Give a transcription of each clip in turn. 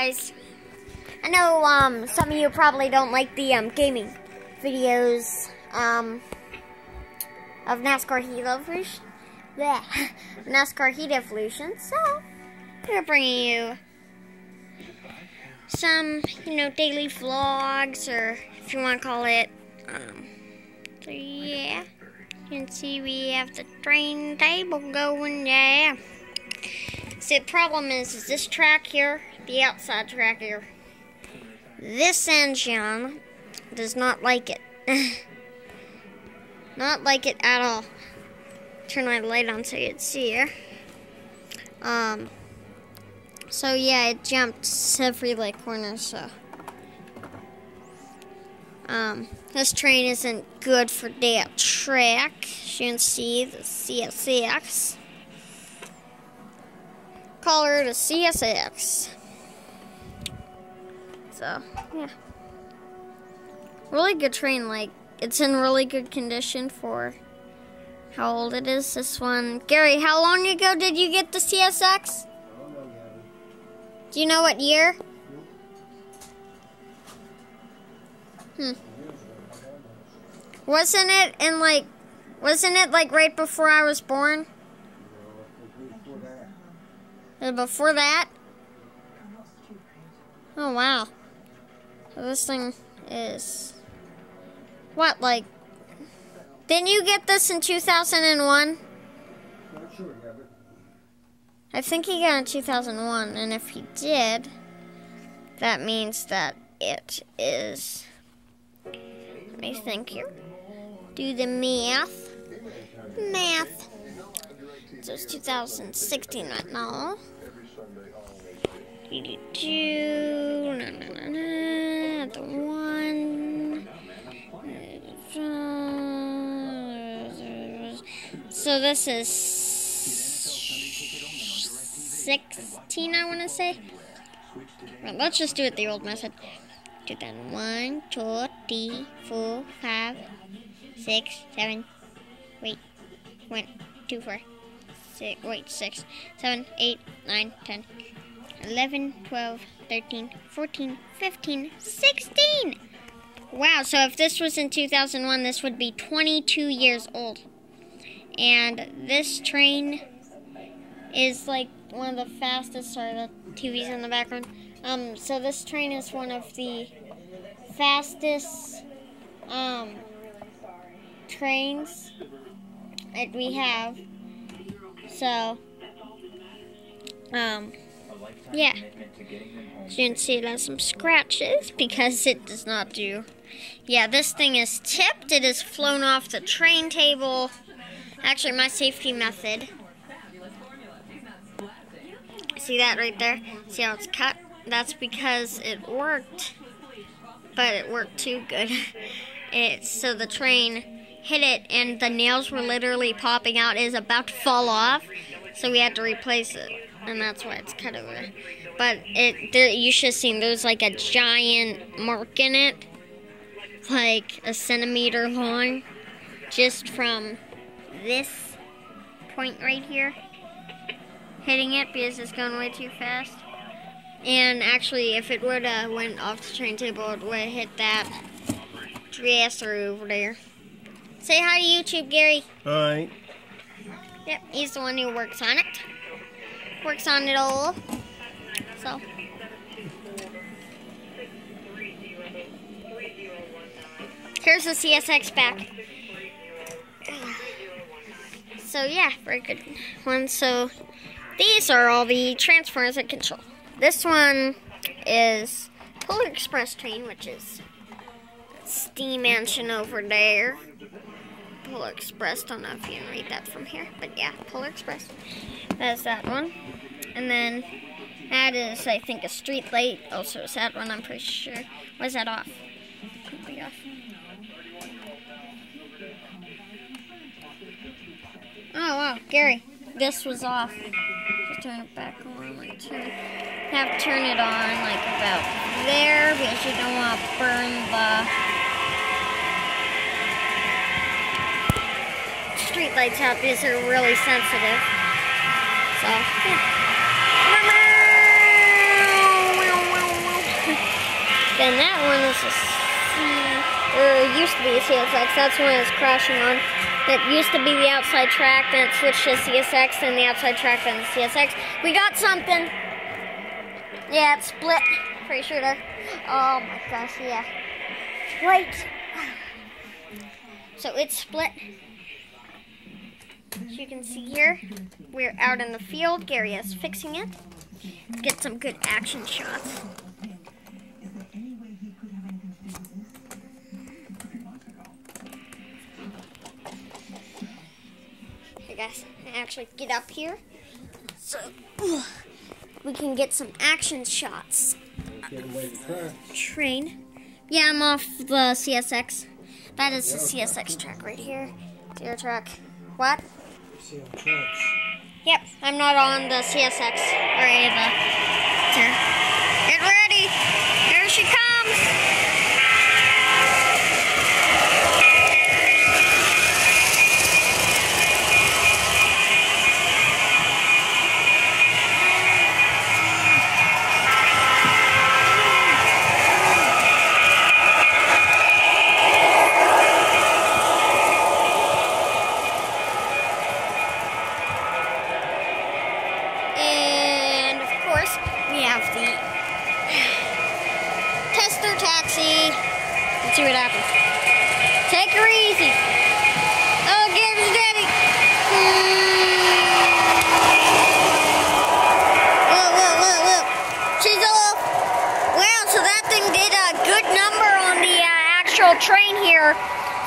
guys. I know um, some of you probably don't like the um, gaming videos um, of NASCAR Heat Evolution. NASCAR Heat Evolution. So we're bringing you some, you know, daily vlogs, or if you want to call it. Um, so yeah, you can see we have the train table going. Yeah. See, the problem is, is this track here, the outside track here. This engine does not like it. not like it at all. Turn my light on so you can see here. Um, so yeah, it jumped every like corner, so. Um, this train isn't good for that track. As you can see, the CSX. Call her the CSX. So, yeah. Really good train, like, it's in really good condition for how old it is, this one. Gary, how long ago did you get the CSX? Do you know what year? Hmm. Wasn't it in like, wasn't it like right before I was born? Before that? Oh wow. This thing is what like didn't you get this in 2001? I think he got in 2001 and if he did that means that it is let me think here. Do the math. Math. So it's 2016 right now. 82, na, na, na, na, the one. So this is 16, I want to say. Well, let's just do it the old method. Do then 1, 2, 3, 4, 5, 6, 7, wait, 1, 2, 4, 6, wait, 6, 7, 8, 9, 10. 11, 12, 13, 14, 15, 16! Wow, so if this was in 2001, this would be 22 years old. And this train is like one of the fastest, sorry, the TV's in the background. Um, so this train is one of the fastest um, trains that we have. So, um, yeah. As you can see, it has some scratches because it does not do. Yeah, this thing is tipped. It has flown off the train table. Actually, my safety method. See that right there? See how it's cut? That's because it worked, but it worked too good. It's so the train hit it, and the nails were literally popping out. It is about to fall off, so we had to replace it and that's why it's cut over. But it, there, you should have seen there's like a giant mark in it, like a centimeter long, just from this point right here, hitting it because it's going way too fast. And actually, if it would have went off the train table, it would have hit that dresser over there. Say hi to YouTube, Gary. Hi. Yep, he's the one who works on it works on it all. So. Here's the CSX back. So yeah, very good one. So these are all the transformers I control. This one is Polar Express train, which is steam engine over there. Polar Express. Don't know if you can read that from here, but yeah, Polar Express. That's that one. And then that is, I think, a street light. Also, is that one? I'm pretty sure. Was that off? Oh wow, Gary, this was off. Just turn it back on, like. Have to turn it on, like about there, because you don't want to burn the street lights out because they're really sensitive. Then that one is a C, or it used to be a CSX. That's the one it's crashing on. That used to be the outside track, then it switched to CSX, then the outside track, then the CSX. We got something. Yeah, it's split. Pretty sure there. Oh my gosh, yeah. Wait. So it's split. You can see here, we're out in the field. Gary is fixing it. Let's get some good action shots. Hey guys, I actually get up here so we can get some action shots. Train. Yeah, I'm off the CSX. That is the CSX track right here. Deer track. What? Yep, I'm not on the CSX or Ava. Get ready. Here she comes.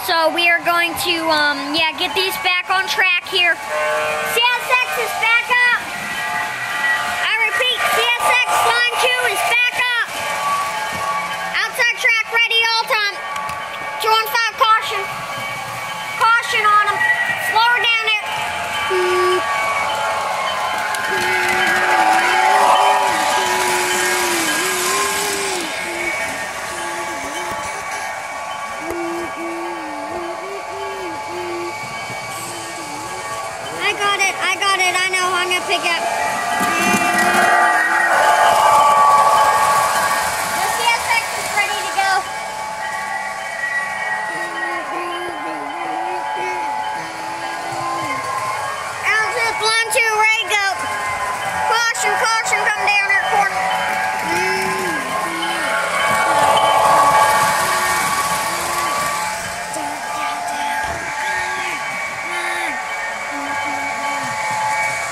So we are going to, um, yeah, get these back on track here. CSX is back up. I repeat, CSX line two is back up. Outside track ready all time. Two on five caution. Caution on them. Slow her down there. I got it. I got it. I know. I'm gonna pick up. The CSX is ready to go. Altitude line two, ready to go. Caution, caution, come down that corner.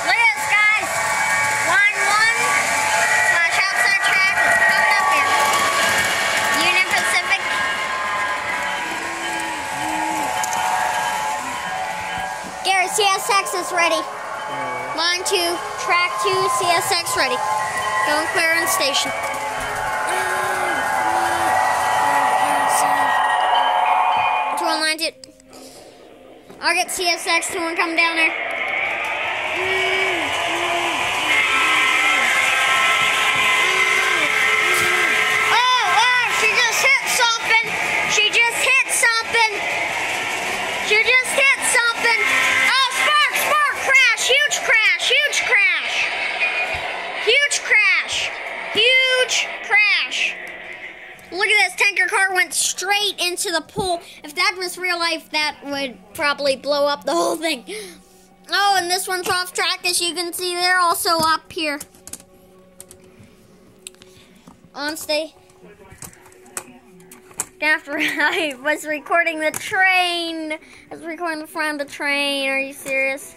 Look at this, guys. Line one slash outside track is coming up here. Union Pacific. Gary, Ready. Line two, track two, CSX ready. Going clear in station. Two on line two. I'll get CSX, two one coming down there. Straight into the pool. If that was real life, that would probably blow up the whole thing. Oh, and this one's off track, as you can see. They're also up here. On stay. After I was recording the train. I was recording the front of the train. Are you serious?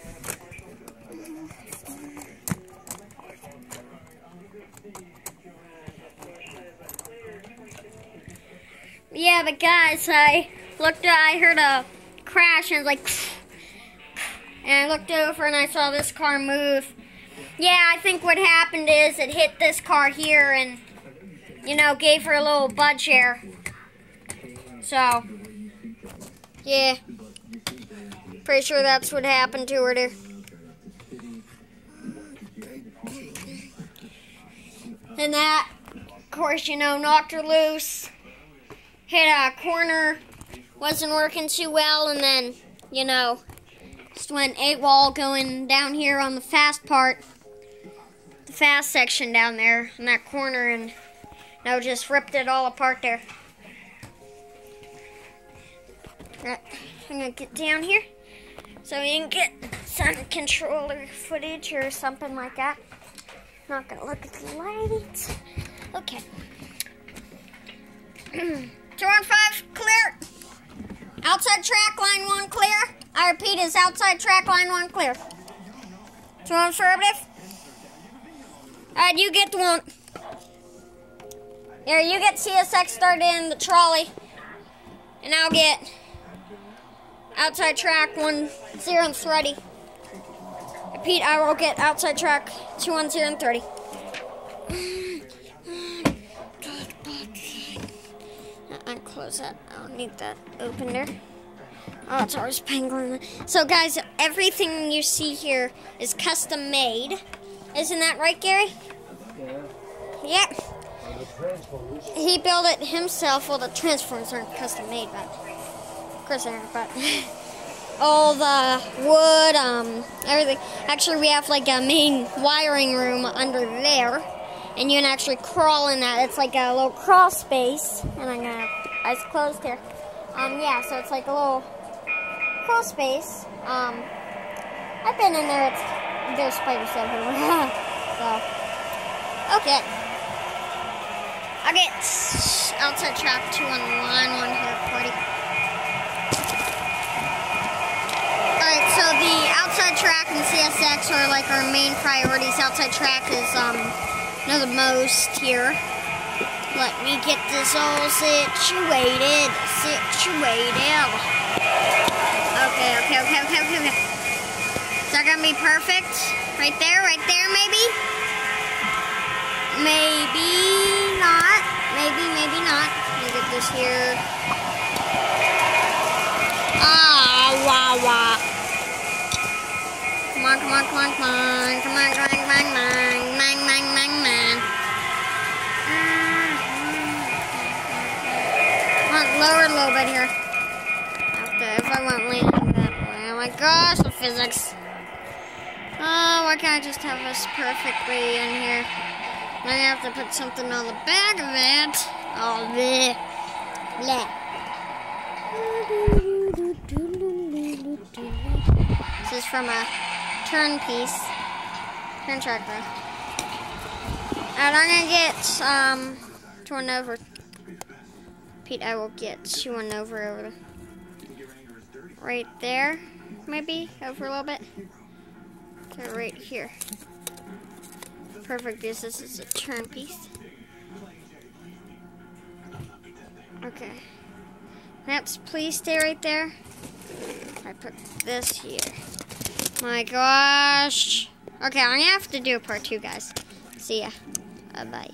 Yeah, but guys, I looked. I heard a crash and like, and I looked over and I saw this car move. Yeah, I think what happened is it hit this car here and, you know, gave her a little butt share. So, yeah, pretty sure that's what happened to her there. And that, of course, you know, knocked her loose hit a corner, wasn't working too well, and then, you know, just went eight wall going down here on the fast part, the fast section down there in that corner, and now just ripped it all apart there. I'm gonna get down here so we can get some controller footage or something like that. Not gonna look at the lights. Okay. Two on five, clear. Outside track line one, clear. I repeat, is outside track line one, clear. Two on affirmative. All right, you get the one. Here, you get CSX started in the trolley. And I'll get outside track one, zero, and 30. Repeat, I will get outside track two and zero and thirty. close that. I don't need that opener. Oh, it's always penguin. So, guys, everything you see here is custom made. Isn't that right, Gary? Yeah. Yeah. He built it himself. Well, the transformers aren't custom made, but of course they aren't. But all the wood, um, everything. Actually, we have like a main wiring room under there, and you can actually crawl in that. It's like a little crawl space, and I'm gonna eyes closed here. Um, yeah, so it's like a little crawl space. Um, I've been in there. It's there's spiders everywhere. so okay. I'll get outside track two on one, one here, 40. Alright, so the outside track and CSX are like our main priorities. Outside track is, um, you know, the most here. Let me get this all situated. Situated. Okay, okay, okay, okay, okay, okay. Is that gonna be perfect? Right there, right there, maybe? Maybe not. Maybe, maybe not. Let me get this here. Ah, wah, wah. Come on, come on, come on, come on. Come on, come on, come on, come on. Lower a little bit here. Okay, if I went landing that way. Oh my gosh, the physics. Oh, why can't I just have this perfectly in here? I have to put something on the back of it. Oh, bleh. Bleh. This is from a turn piece. Turn tractor. And I'm gonna get um torn over. Pete, I will get you one over over. Right there, maybe over a little bit. Okay, right here. Perfect. This, this is a turn piece. Okay. Next, please stay right there. I put this here. My gosh. Okay, gonna have to do a part two, guys. See ya. Bye.